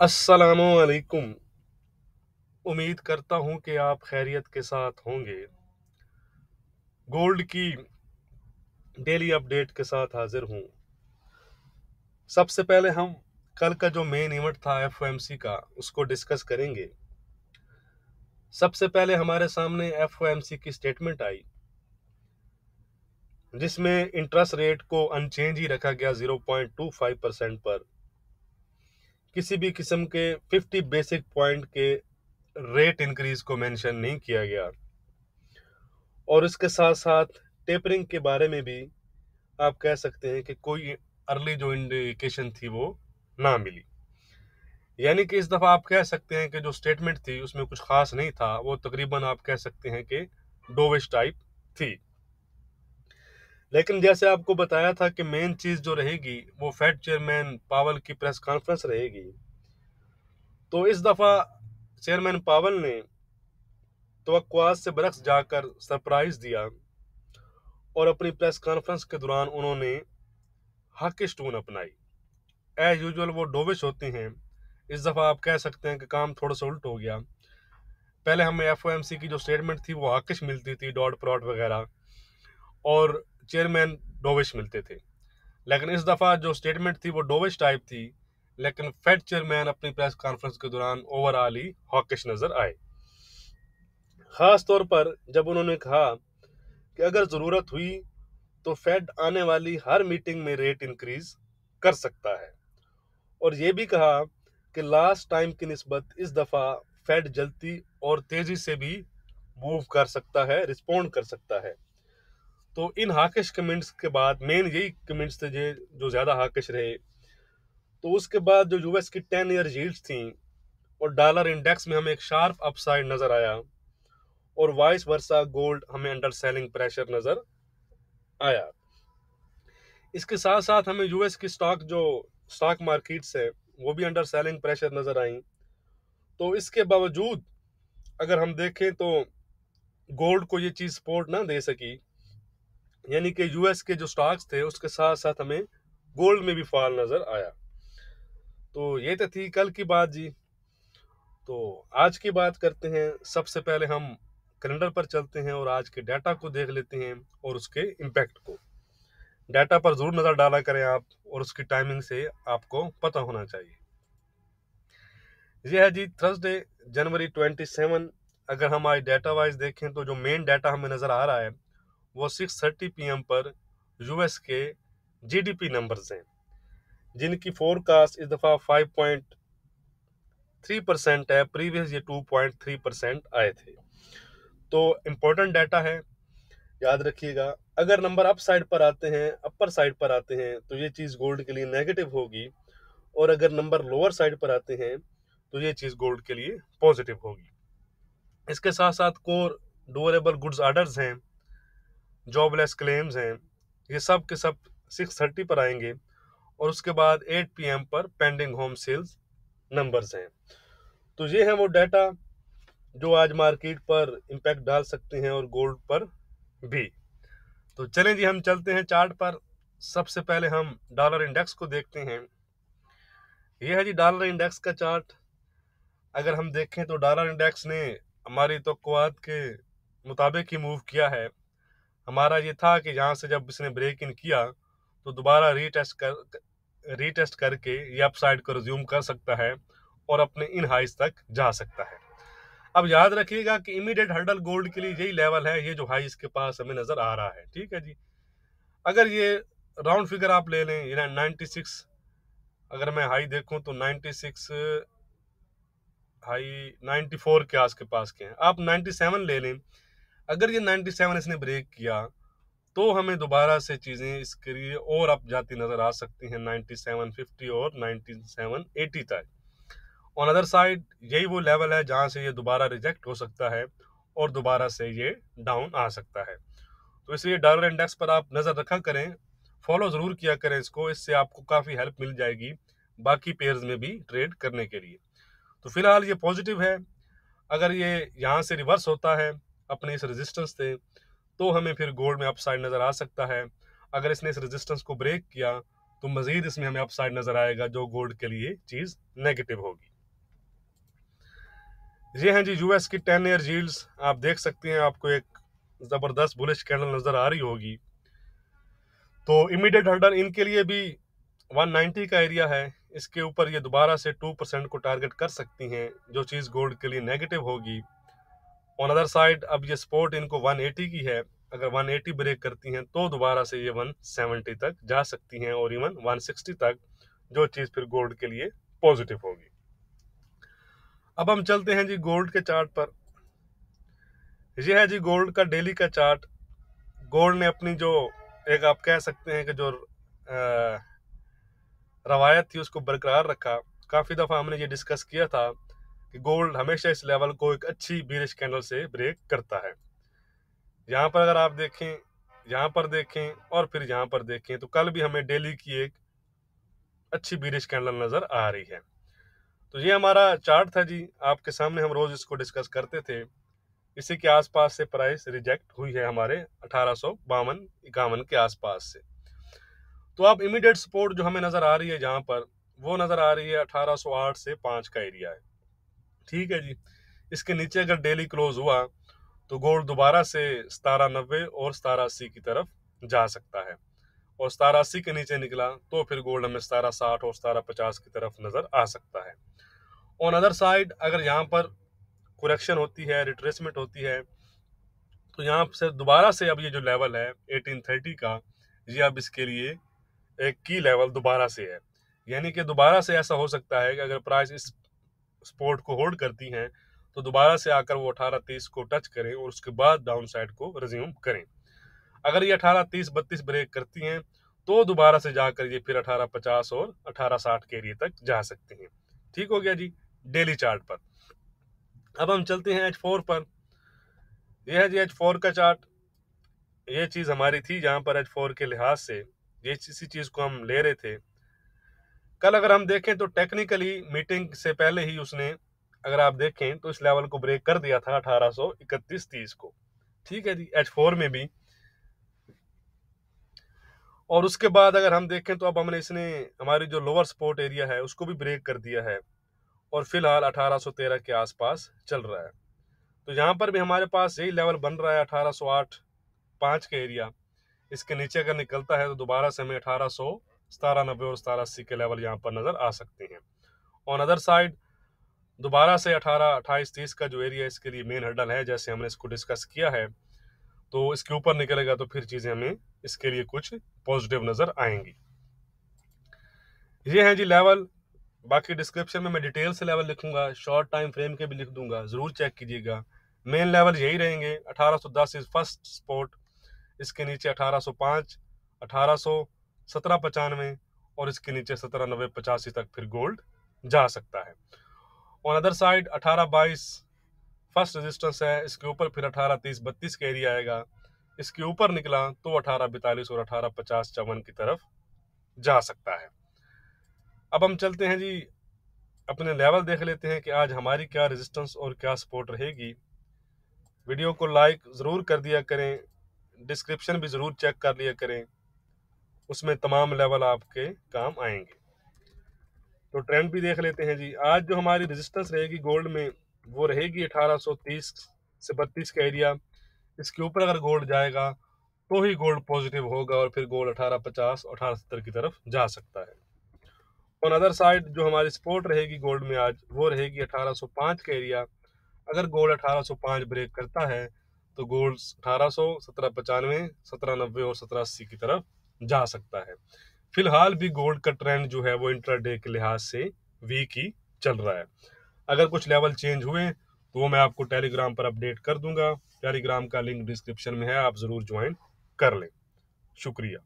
असलकुम उम्मीद करता हूँ कि आप खैरियत के साथ होंगे। गोल्ड की डेली अपडेट के साथ हाजिर हूँ। सबसे पहले हम कल का जो मेन इवेंट था एफओएमसी का, उसको डिस्कस करेंगे। सबसे पहले हमारे सामने एफओएमसी की स्टेटमेंट आई, जिसमें इंटरेस्ट रेट को अनचेंज ही रखा गया 0.25 परसेंट पर। किसी भी किस्म के 50 बेसिक पॉइंट के रेट इंक्रीज को मेंशन नहीं किया गया। और इसके साथ साथ टेपरिंग के बारे में भी आप कह सकते हैं कि कोई अर्ली जो इंडिकेशन थी वो ना मिली। यानी कि इस दफ़ा आप कह सकते हैं कि जो स्टेटमेंट थी, उसमें कुछ खास नहीं था, वो तकरीबन आप कह सकते हैं कि डोविश टाइप थी। लेकिन जैसे आपको बताया था कि मेन चीज़ जो रहेगी, वो फेड चेयरमैन पावल की प्रेस कॉन्फ्रेंस रहेगी। तो इस दफ़ा चेयरमैन पावल ने तो से बरक्स जाकर सरप्राइज़ दिया और अपनी प्रेस कॉन्फ्रेंस के दौरान उन्होंने हकिश टून अपनाई। एज यूजल वो डोविश होती हैं। इस दफ़ा आप कह सकते हैं कि काम थोड़ा सा उल्ट हो गया। पहले हमें एफ़ की जो स्टेटमेंट थी, वो हाकिश मिलती थी, डॉट प्रॉट वगैरह। और चेयरमैन डोविश मिलते थे। लेकिन इस दफ़ा जो स्टेटमेंट थी वो डोविश टाइप थी, लेकिन फेड चेयरमैन अपनी प्रेस कॉन्फ्रेंस के दौरान ओवरऑल ही हॉकिश नज़र आए। खास तौर पर जब उन्होंने कहा कि अगर ज़रूरत हुई तो फेड आने वाली हर मीटिंग में रेट इंक्रीज कर सकता है। और ये भी कहा कि लास्ट टाइम की नस्बत इस दफ़ा फेड जल्दी और तेज़ी से भी मूव कर सकता है रिस्पोंड कर सकता है। तो इन हाकिश कमेंट्स के बाद, मेन यही कमेंट्स थे जो ज़्यादा हाकिश रहे। तो उसके बाद जो यूएस की टेन ईयर यील्ड्स थी, और डॉलर इंडेक्स में हमें एक शार्प अपसाइड नज़र आया, और वाइस वर्सा गोल्ड हमें अंडर सेलिंग प्रेशर नज़र आया। इसके साथ साथ हमें यूएस की स्टॉक, जो स्टॉक मार्केट्स है, वो भी अंडर सेलिंग प्रेशर नज़र आई। तो इसके बावजूद, अगर हम देखें तो गोल्ड को ये चीज़ सपोर्ट ना दे सकी। यानी कि यूएस के जो स्टॉक्स थे, उसके साथ साथ हमें गोल्ड में भी फॉल नज़र आया। तो ये तो थी कल की बात जी। तो आज की बात करते हैं। सबसे पहले हम कैलेंडर पर चलते हैं और आज के डाटा को देख लेते हैं और उसके इम्पैक्ट को। डाटा पर ज़रूर नज़र डाला करें आप और उसकी टाइमिंग से आपको पता होना चाहिए। यह है जी थर्सडे जनवरी ट्वेंटी सेवन अगर हम आज डाटा वाइज देखें तो जो मेन डाटा हमें नज़र आ रहा है वो सिक्स थर्टी पीएम पर यूएस के जीडीपी नंबर्स हैं, जिनकी फोरकास्ट इस दफ़ा फाइव पॉइंट थ्री परसेंट है प्रीवियस ये टू पॉइंट थ्री परसेंट आए थे। तो इम्पोर्टेंट डाटा है, याद रखिएगा, अगर नंबर अप साइड पर आते हैं अपर साइड पर आते हैं तो ये चीज़ गोल्ड के लिए नेगेटिव होगी, और अगर नंबर लोअर साइड पर आते हैं तो ये चीज़ गोल्ड के लिए पॉजिटिव होगी। इसके साथ साथ कोर डोरेबल गुड्स ऑर्डर्स हैं जॉबलेस क्लेम्स हैं, ये सब के सब सिक्स थर्टी पर आएँगे और उसके बाद एट पी पर पेंडिंग होम सेल्स नंबर्स हैं। तो ये हैं वो डाटा जो आज मार्केट पर इम्पैक्ट डाल सकते हैं और गोल्ड पर भी। तो चलें जी, हम चलते हैं चार्ट पर। सबसे पहले हम डॉलर इंडेक्स को देखते हैं। यह है जी डॉलर इंडेक्स का चार्ट अगर हम देखें तो डॉलर इंडेक्स ने हमारी तो के मुताबिक ही मूव किया है। हमारा ये था कि यहाँ से जब इसने ब्रेक इन किया तो दोबारा रीटेस्ट कर रीटेस्ट करके ये अपसाइड को रिज्यूम कर सकता है और अपने इन हाइज तक जा सकता है। अब याद रखिएगा कि इमीडिएट हर्डल गोल्ड के लिए यही लेवल है, ये जो हाई इसके पास हमें नज़र आ रहा है, ठीक है जी? अगर ये राउंड फिगर आप ले लें ये नाइन्टी सिक्स अगर मैं हाई देखूँ तो ninety six high ninety four के आस के पास के हैं। आप नाइन्टी सेवन ले लें अगर ये 97 इसने ब्रेक किया तो हमें दोबारा से चीज़ें इसके लिए और अप जाती नज़र आ सकती हैं 97, 50 और 97, 80 तक। ऑन अदर साइड यही वो लेवल है जहाँ से ये दोबारा रिजेक्ट हो सकता है और दोबारा से ये डाउन आ सकता है। तो इसलिए डॉलर इंडेक्स पर आप नज़र रखा करें फॉलो ज़रूर किया करें इसको इससे आपको काफ़ी हेल्प मिल जाएगी बाकी पेयर्स में भी ट्रेड करने के लिए। तो फ़िलहाल ये पॉजिटिव है। अगर ये यहाँ से रिवर्स होता है अपने इस रेजिस्टेंस से तो हमें फिर गोल्ड में अपसाइड नज़र आ सकता है। अगर इसने इस रेजिस्टेंस को ब्रेक किया तो मज़ीद इसमें हमें अपसाइड नज़र आएगा, जो गोल्ड के लिए चीज़ नेगेटिव होगी। ये हैं जी यूएस की टेन ईयर जील्स आप देख सकते हैं, आपको एक ज़बरदस्त बुलिश कैंडल नज़र आ रही होगी। तो इमीडिएट हर्डर इनके लिए भी 190 का एरिया है। इसके ऊपर ये दोबारा से 2 परसेंट को टारगेट कर सकती हैं, जो चीज़ गोल्ड के लिए नेगेटिव होगी। ऑन अदर साइड अब ये सपोर्ट इनको 180 की है। अगर 180 ब्रेक करती हैं तो दोबारा से ये 170 तक जा सकती हैं और इवन 160 तक जो चीज़ फिर गोल्ड के लिए पॉजिटिव होगी। अब हम चलते हैं जी गोल्ड के चार्ट पर। यह है जी गोल्ड का डेली का चार्ट गोल्ड ने अपनी जो, एक आप कह सकते हैं कि जो रवायत थी, उसको बरकरार रखा। काफ़ी दफ़ा हमने ये डिस्कस किया था। कि गोल्ड हमेशा इस लेवल को एक अच्छी बीरिश कैंडल से ब्रेक करता है। यहाँ पर अगर आप देखें, यहाँ पर देखें और फिर यहाँ पर देखें तो कल भी हमें डेली की एक अच्छी बीरिश कैंडल नज़र आ रही है। तो ये हमारा चार्ट था जी। आपके सामने हम रोज़ इसको डिस्कस करते थे। इसी के आसपास से प्राइस रिजेक्ट हुई है हमारे अठारह सौ बावन, इक्यावन के आसपास से। तो अब इमीडिएट सपोर्ट जो हमें नज़र आ रही है जहाँ पर, वो नज़र आ रही है 1808 से पाँच का एरिया है। ठीक है जी। इसके नीचे अगर डेली क्लोज हुआ तो गोल्ड दोबारा से सतारह नब्बे और सतारह अस्सी की तरफ़ जा सकता है। और सतारह अस्सी के नीचे निकला तो फिर गोल्ड हमें सतारह साठ और सतारह पचास की तरफ़ नज़र आ सकता है। ऑन अदर साइड अगर यहाँ पर कुरेक्शन होती है रिट्रेसमेंट होती है तो यहाँ से दोबारा से अब ये जो लेवल है 1830 का, ये अब इसके लिए एक की लेवल दोबारा से है। यानी कि दोबारा से ऐसा हो सकता है कि अगर प्राइस इस स्पोर्ट को होल्ड करती हैं तो दोबारा से आकर वो अठारह तीस को टच करें और उसके बाद डाउन साइड को रिज्यूम करें। अगर ये अठारह तीस बत्तीस ब्रेक करती हैं तो दोबारा से जाकर ये फिर अठारह पचास और अठारह साठ के एरिए तक जा सकती हैं। ठीक हो गया जी डेली चार्ट पर। अब हम चलते हैं एच फोर पर। यह है जी एच फोर का चार्ट ये चीज़ हमारी थी जहाँ पर एच फोर के लिहाज से ये इसी चीज़ को हम ले रहे थे। कल अगर हम देखें तो टेक्निकली मीटिंग से पहले ही उसने, अगर आप देखें तो इस लेवल को ब्रेक कर दिया था अठारह सौ इकतीस तीस को। ठीक है जी एच फोर में भी। और उसके बाद अगर हम देखें तो अब हमने इसने, हमारी जो लोअर सपोर्ट एरिया है, उसको भी ब्रेक कर दिया है। और फ़िलहाल 1813 के आसपास चल रहा है। तो यहाँ पर भी हमारे पास यही लेवल बन रहा है 1808 पाँच का एरिया इसके नीचे अगर निकलता है तो दोबारा से हमें अठारह सौ सतारह नब्बे और सतारह अस्सी के लेवल यहाँ पर नज़र आ सकते हैं। ऑन अदर साइड दोबारा से अठारह, अट्ठाईस, तीस का जो एरिया इसके लिए मेन हर्डल है, जैसे हमने इसको डिस्कस किया है तो इसके ऊपर निकलेगा तो फिर चीज़ें हमें इसके लिए कुछ पॉजिटिव नज़र आएँगी। ये है जी लेवल बाकी डिस्क्रिप्शन में मैं डिटेल से लेवल लिखूँगा शॉर्ट टाइम फ्रेम के भी लिख दूँगा, ज़रूर चेक कीजिएगा। मेन लेवल यही रहेंगे 1810 इज़ फ़र्स्ट स्पॉट इसके नीचे 1805 1800 सत्रह पचानवे और इसके नीचे सत्रह नब्बे पचासी तक फिर गोल्ड जा सकता है। ऑन अदर साइड अठारह बाईस फ़र्स्ट रेजिस्टेंस है, इसके ऊपर फिर अठारह तीस बत्तीस का एरिया आएगा। इसके ऊपर निकला तो अठारह बैतालीस और अठारह पचास चौवन की तरफ़ जा सकता है। अब हम चलते हैं जी, अपने लेवल देख लेते हैं कि आज हमारी क्या रेजिस्टेंस और क्या सपोर्ट रहेगी। वीडियो को लाइक ज़रूर कर दिया करें, डिस्क्रिप्शन भी ज़रूर चेक कर लिया करें। उसमें तमाम लेवल आपके काम आएँगे। तो ट्रेंड भी देख लेते हैं जी। आज जो हमारी रेजिस्टेंस रहेगी गोल्ड में वो रहेगी 1830 से 32 का एरिया इसके ऊपर अगर गोल्ड जाएगा तो ही गोल्ड पॉजिटिव होगा और फिर गोल्ड 1850 और अठारह की तरफ़ जा सकता है। ऑन अदर साइड जो हमारी सपोर्ट रहेगी गोल्ड में आज वो रहेगी 1805 का एरिया अगर गोल्ड 1805 ब्रेक करता है तो गोल्ड 1800, 1795, 1790 और 1780 की तरफ़ जा सकता है। फ़िलहाल भी गोल्ड का ट्रेंड जो है वो इंटरडे के लिहाज से वीक ही चल रहा है। अगर कुछ लेवल चेंज हुए तो मैं आपको टेलीग्राम पर अपडेट कर दूँगा। टेलीग्राम का लिंक डिस्क्रिप्शन में है, आप ज़रूर ज्वाइन कर लें। शुक्रिया।